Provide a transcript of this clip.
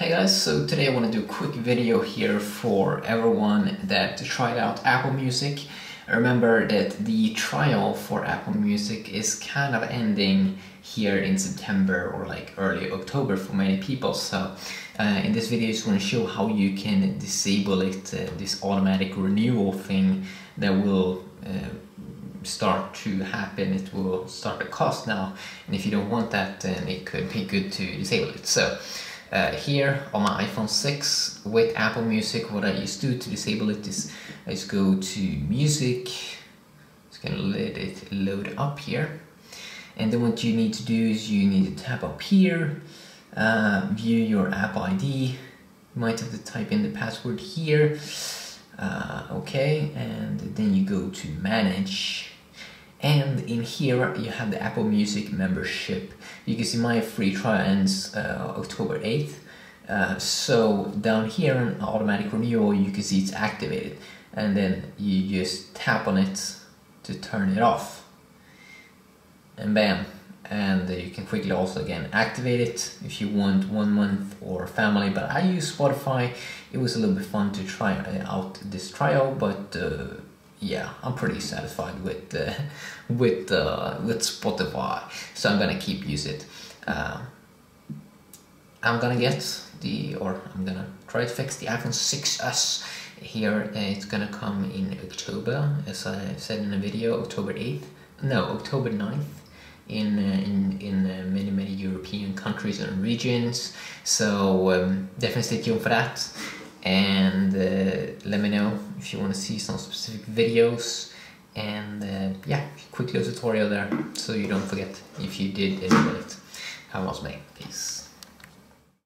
Hey guys, so today I want to do a quick video here for everyone that tried out Apple Music. Remember that the trial for Apple Music is kind of ending here in September or like early October for many people. So uh, in this video I just want to show how you can disable it, uh, this automatic renewal thing that will uh, start to happen. It will start to cost now and if you don't want that then it could be good to disable it. So uh, here on my iPhone 6 with Apple Music what I used to do to disable it is I just go to music just gonna let it load up here. And then what you need to do is you need to tap up here uh, view your Apple ID you might have to type in the password here. Uh, okay and then you go to manage and in here you have the Apple Music membership. You can see my free trial ends uh, October 8th. Uh, so down here on automatic renewal you can see it's activated. And then you just tap on it to turn it off. And bam. And you can quickly also again activate it if you want one month or family. But I use Spotify. It was a little bit fun to try out this trial but uh, yeah, I'm pretty satisfied with uh, with uh, with Spotify, so I'm gonna keep use it. Uh, I'm gonna get the or I'm gonna try to fix the iPhone 6s here. it's gonna come in October, as I said in the video, October 8th. No, October 9th in uh, in in uh, many many European countries and regions. So um, definitely stay tuned for that and uh, let me know if you want to see some specific videos and uh, yeah quick little tutorial there so you don't forget if you did enjoy it. Have a nice day peace